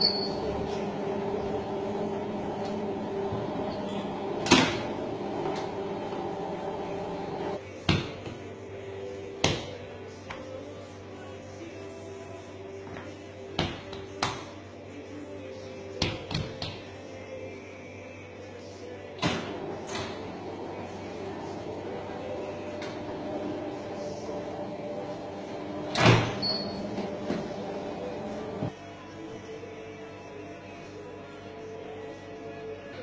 うん。